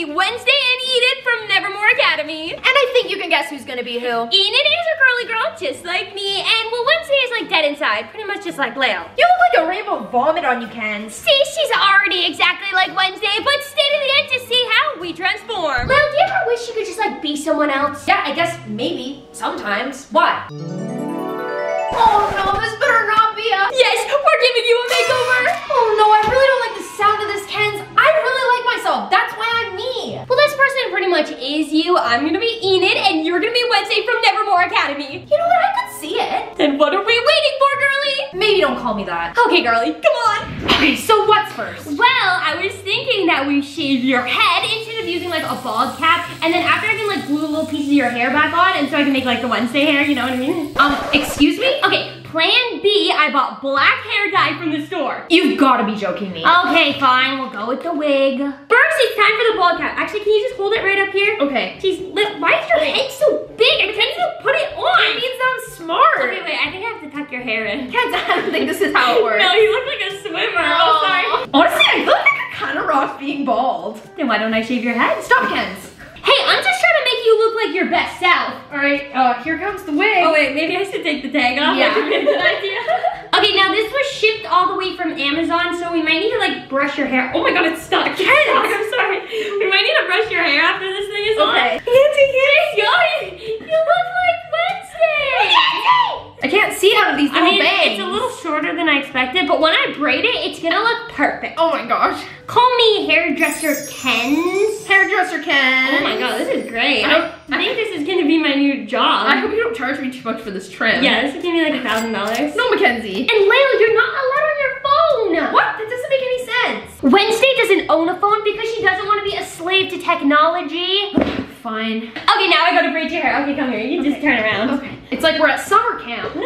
be Wednesday and Enid from Nevermore Academy. And I think you can guess who's gonna be who. Enid is a girly girl just like me, and well, Wednesday is like dead inside, pretty much just like Leo. You look like a rainbow vomit on you, Ken. See, she's already exactly like Wednesday, but stay to the end to see how we transform. Leo, do you ever wish you could just like be someone else? Yeah, I guess maybe, sometimes. Why? Oh no, this better not be a... Yes, we're giving you a makeover. Oh no, I really don't like the sound of this, Kens. I really like myself. That's why I'm me. Well, this person pretty much is you. I'm gonna be Enid, and you're gonna be Wednesday from Nevermore Academy. You know what? I could see it. Then what are we waiting for, girly? Maybe don't call me that. Okay, girly, come on. Okay, so what's first? Well, I was thinking that we shave your head instead of using like a bald cap, and then after I can like glue little pieces of your hair back on, and so I can make like the Wednesday hair, you know what I mean? Um, excuse me? Okay, plan B, I bought black hair dye from the store. You've gotta be joking me. Okay, fine, we'll go with the wig. First, it's time for the bald cap. Actually, can you just hold it right up here? Okay. Jeez, why is your head so big? I'm trying to put it on. It means I'm smart. Okay, wait, I think I have to tuck your hair in. Kens, I don't think this is how it works. No, you look like a swimmer. Oh, sorry. Honestly, I feel like I kind of rock being bald. Then why don't I shave your head? Stop, Kens. Hey, I'm just trying to make you look like your best self. All right, uh, here comes the wig. Oh wait, maybe I should take the tag off. Yeah. That could be a good idea. okay, now this was shipped all the way from Amazon, so we might need to like brush your hair. Oh my god, it's stuck. It's stuck. I'm sorry. We might need to brush your hair after this thing is on. Okay. Nancy, you look. I can't see out of these I little mean, bangs. it's a little shorter than I expected, but when I braid it, it's gonna look perfect. Oh my gosh. Call me hairdresser Ken's. Hairdresser Ken. Oh my god, this is great. I- I, I think this is gonna be my new job. I hope you don't charge me too much for this trim. yeah, this is gonna be like a thousand dollars. No, Mackenzie. And Layla, you're not allowed on your phone. What? That doesn't make any sense. Wednesday doesn't own a phone because she doesn't want to be a slave to technology. Fine. Okay, now I gotta braid your hair. Okay, come here. You can just turn around. Okay. It's like we're at summer camp.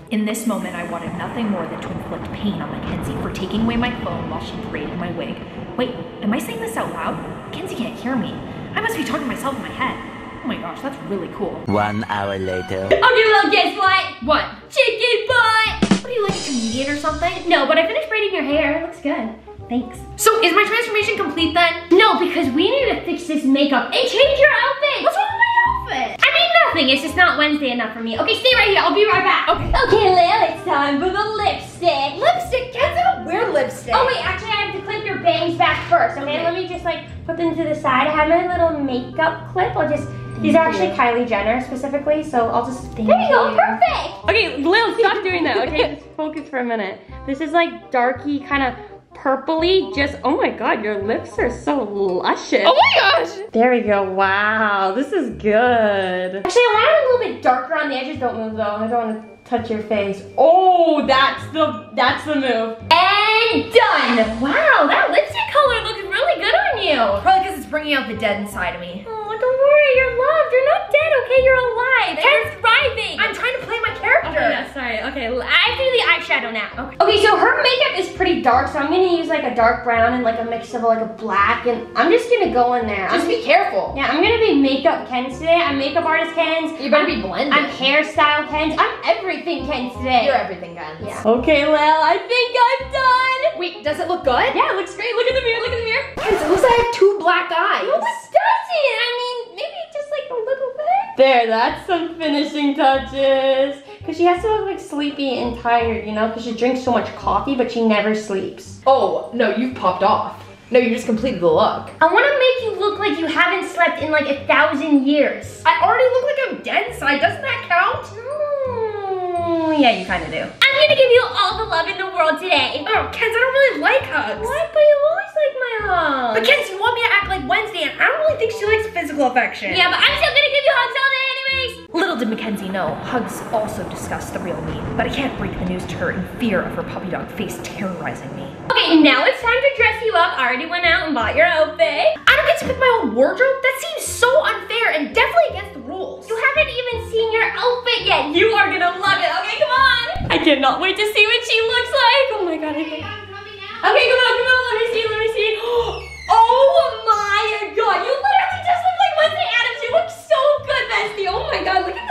In this moment, I wanted nothing more than to inflict pain on Mackenzie for taking away my phone while she braided my wig. Wait, am I saying this out loud? Mackenzie can't hear me. I must be talking to myself in my head. Oh my gosh, that's really cool. One hour later. Okay, well, guess what? What? Chicken butt. What are you, like a comedian or something? No, but I finished braiding your hair. It looks good. Thanks. So is my transformation complete then? No, because we need to fix this makeup and change your outfit. What's wrong with my outfit? I mean nothing. It's just not Wednesday enough for me. Okay, stay right here. I'll be right back. Okay. Okay, Lil, it's time for the lipstick. Lipstick? Ken's I don't wear lipstick. Oh wait, actually I have to clip your bangs back first. Okay, Okay. let me just like put them to the side. I have my little makeup clip. I'll just. These are actually Kylie Jenner specifically, so I'll just. there you go, perfect. Okay, Lil, stop doing that. Okay, just focus for a minute. This is like darky, kind of purpley. Just oh my god, your lips are so luscious. Oh my gosh. There we go. Wow, this is good. Actually, I want it a little bit darker on the edges. Don't move though. I don't want to touch your face. Oh, that's the that's the move. And done. Wow, that lipstick color looks really good on you. Probably because it's bringing out the dead inside of me. Oh, don't worry, you're loved. You're not dead, okay? You're alive. Ken's thriving. I'm trying to play my character. Okay, yeah, sorry. Okay, l- I have to do the eyeshadow now. Okay. Okay, so her makeup is pretty dark, so I'm gonna use like a dark brown and like a mix of like a black, and I'm just gonna go in there. Just I'm, be careful. yeah, I'm gonna be makeup Ken's today. I'm makeup artist Ken's. You better be blended. I'm hairstyle Ken's. I'm everything Ken's today. You're everything, Ken. yeah. Okay, Lil, I think I'm done. Wait, does it look good? Yeah, it looks great. Look at the mirror. Look at the mirror. Ken, it looks like I have two black eyes. No, it doesn't. I mean, maybe just like a little bit. There, that's some finishing touches. Because she has to look like sleepy and tired, you know, because she drinks so much coffee, but she never sleeps. Oh, no, you've popped off. No, you just completed the look. I want to make you look like you haven't slept in like a thousand years. I already look like I'm dead inside. Doesn't that count? Oh, yeah, you kind of do. I'm going to give you all the love in the world today. Oh, Kens, I don't really like hugs. What? But you always like my hugs. But Kens, you want me to act like Wednesday, and I don't really think she likes physical affection. Yeah, but I'm still going to Little did Mackenzie know, hugs also discussed the real me, but I can't break the news to her in fear of her puppy dog face terrorizing me. Okay, now it's time to dress you up. I already went out and bought your outfit. I don't get to pick my own wardrobe? That seems so unfair and definitely against the rules. You haven't even seen your outfit yet. You are gonna love it. Okay, come on. I cannot wait to see what she looks like. Oh my god. I think... Okay, come on, come on. Let me see. Let me see. Oh my god. You literally just look like Wednesday Addams. You look so good, bestie. Oh my god. Look at this fit.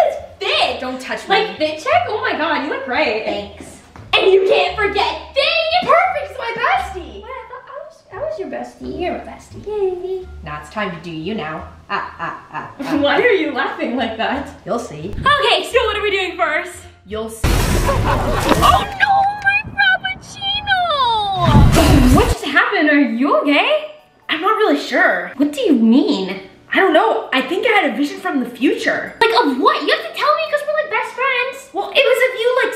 Don't touch me. Like fit check. Oh my god. You look great. Thanks. And you can't forget dang, you're perfect, it's my bestie. I thought I was, I was your bestie. You're my bestie. Now it's time to do you now. Ah, ah, ah, ah. Why are you laughing like that? You'll see. Okay, so what are we doing first? You'll see. Oh no, my frappuccino! What just happened? Are you okay? I'm not really sure. What do you mean? I don't know. I think I had a vision from the future. Like of what? You have to tell me because we're like best friends. Well, it was of you like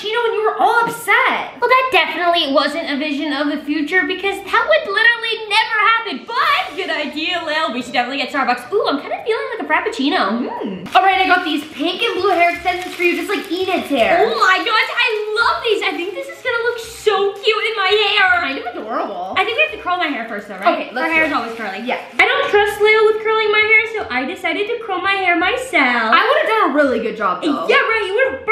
frappuccino and you were all upset. Well, that definitely wasn't a vision of the future because that would literally never happen. But good idea, Lil. We should definitely get Starbucks. Ooh, I'm kind of feeling like a frappuccino. Hmm. All right, I got these pink and blue hair extensions for you, just like Enid's hair. Oh my gosh, I love these. I think this is gonna look so cute in my hair. kind of adorable. I think we have to curl my hair first though, right? Okay, Her hair is always curly. Yeah. I don't trust Lil with curling my hair, so I decided to curl my hair myself. I would have done a really good job though. yeah, right, you would have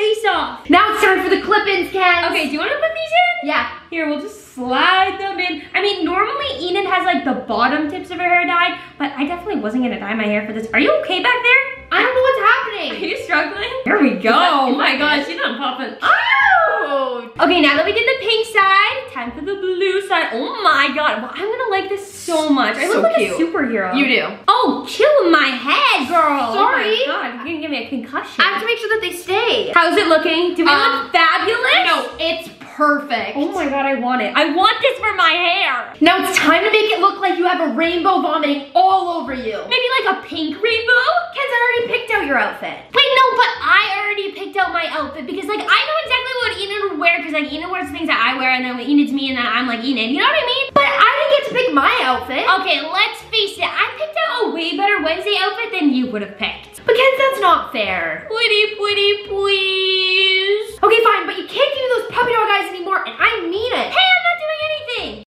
face off. Now it's time for the clip-ins, Ken. Okay, do you want to put these in? Yeah. Here, we'll just slide them in. I mean, normally Enid has like the bottom tips of her hair dyed, but I definitely wasn't gonna dye my hair for this. Are you okay back there? I don't know what's happening. Are you struggling? Here we go. oh my gosh, you're not popping. Oh. Okay, now that we did the pink side, time for the blue side. Oh my god, well, I'm gonna like this so much. I So look like cute. a superhero. You do. Oh, chill my head, girl. Sorry. Oh my god, you're gonna give me a concussion. I have to make sure that they stay. How's it looking? Do we Um, look fabulous? No, it's perfect. Oh my god, I want it. I want this for my hair. Now it's time to make it look like you have a rainbow vomiting all over you. Maybe like a pink rainbow? Ken's already picked out your outfit. Wait, no, but I already picked out my outfit because like I know exactly what Enid would wear because like Enid wears things that I wear and then Enid's me and then I'm like Enid. You know what I mean? But I didn't get to pick my outfit. Okay, let's face it. I picked out a way better Wednesday outfit than you would have picked. Ken, that's not fair. Pretty, pretty, please. Okay, fine, but you can't give me those puppy dog eyes anymore, and I mean it. Hey, I'm not doing anything.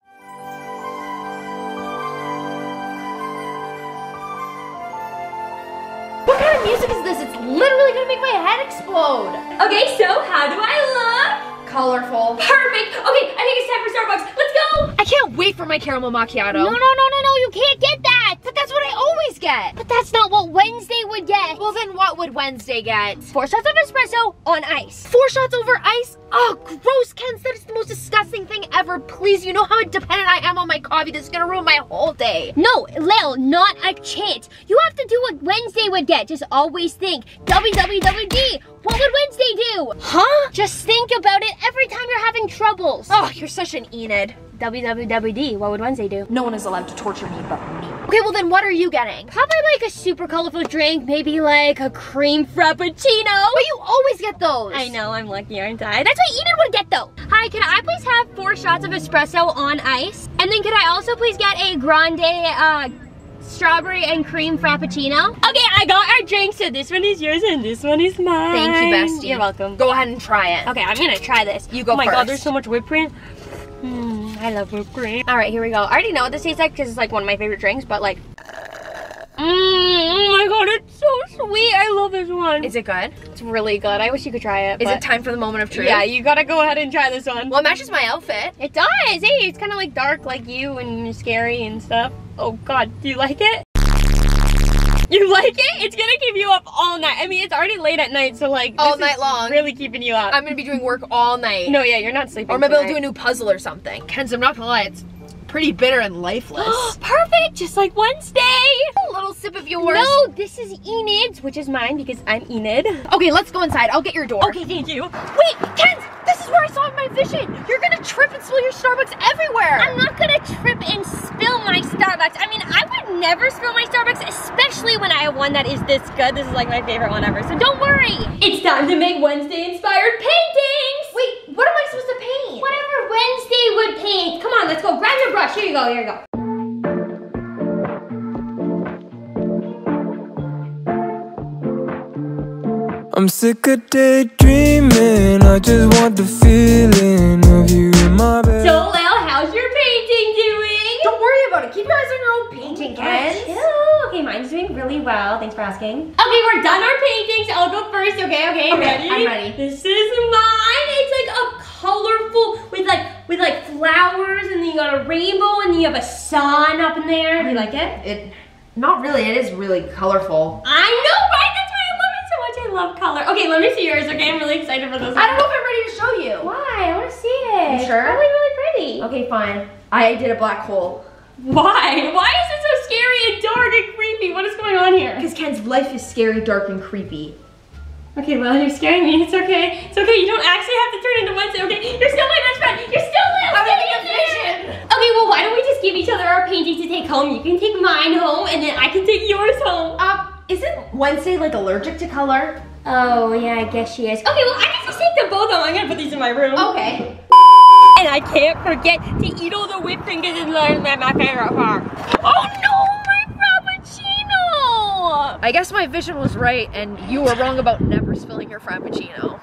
What kind of music is this? It's literally gonna make my head explode. Okay, so how do I look? Colorful. Perfect. Okay, I think it's time for Starbucks. Let's go. I can't wait for my caramel macchiato. No, no, no, no, no, you can't get that. But that's what I get. But that's not what Wednesday would get. Well, then what would Wednesday get? Four shots of espresso on ice. Four shots over ice? Oh, gross, Ken. That is the most disgusting thing ever. Please, you know how dependent I am on my coffee. This is gonna ruin my whole day. No, Lil, not a chance. You have to do what Wednesday would get. Just always think, WWWD, what would Wednesday do? Huh? Just think about it every time you're having troubles. Oh, you're such an Enid. WWWD, what would Wednesday do? No one is allowed to torture me but me. Okay, well then what are you getting? Probably like a super colorful drink, maybe like a cream frappuccino. But you always get those. I know, I'm lucky, aren't I? That's what Enid would get though. Hi, can I please have four shots of espresso on ice? And then could I also please get a grande uh, strawberry and cream frappuccino? Okay, I got our drink, so this one is yours and this one is mine. Thank you, bestie. You're welcome. Go ahead and try it. Okay, I'm gonna try this. You go Oh my god, there's so much whipped cream. Mm, I love whipped cream. All right, here we go. I already know what this tastes like because it's like one of my favorite drinks, but like, mm, oh my god, it's so sweet. I love this one. Is it good? It's really good. I wish you could try it. Is it time for the moment of truth? Yeah, you gotta go ahead and try this one. Well, it matches my outfit. It does. Hey, it's kind of like dark, like you, and scary and stuff. Oh God, do you like it? You like it? It's gonna keep you up all night. I mean, it's already late at night, so like All this night is long. Really keeping you up. I'm gonna be doing work all night. no, yeah, you're not sleeping. Or maybe I'll do a new puzzle or something. Ken's, I'm not gonna lie, it's pretty bitter and lifeless. Perfect, just like Wednesday. a little sip of yours. No, this is Enid's, which is mine because I'm Enid. Okay, let's go inside. I'll get your door. Okay, thank you. Wait, Ken, this is where I saw my vision. You're gonna trip and spill your Starbucks everywhere. I'm not gonna trip and spill my Starbucks. I mean, I would never spill my Starbucks, especially when I have one that is this good. This is like my favorite one ever. So don't worry. It's time to make Wednesday inspired paintings. Wait, what am I supposed to paint? Whatever Wednesday would paint. Come on, let's go. Grab your brush. Here you go. Here you go. I'm sick of daydreaming. I just want the feeling of you in my bed. So, Lil, how's your painting doing? Don't worry about it. Keep your eyes on your own painting, Ken. Okay, mine's doing really well. Thanks for asking. Okay, we're done our paintings. I'll go first. Okay, okay. Okay, ready? I'm ready. This is mine. It's like a colorful with like with like flowers, and then you got a rainbow, and then you have a sun up in there. Do you like it? It, not really. It is really colorful. I know, right? That's why I love it so much. I love color. Okay, let me see yours. Okay, I'm really excited for this. I don't know if I'm ready to show you. Why? I want to see it. You sure? It's probably really pretty. Okay, fine. I did a black hole. Why? Why is it so scary and dark and creepy? What is going on here? Because Ken's life is scary, dark, and creepy. Okay, well, you're scaring me. It's okay. It's okay. You don't actually have to turn into Wednesday. Okay, you're still my best friend. You're still little. I'm Get having a vision. Okay, well, why don't we just give each other our painting to take home? You can take mine home, and then I can take yours home. Um, isn't Wednesday like allergic to color? Oh, yeah, I guess she is. Okay, well, I can just take them both home. I'm gonna put these in my room. Okay. And I can't forget to eat all the whipped cream because it's my, my favorite part. Oh no, my I guess my vision was right and you were wrong about never spilling your frappuccino.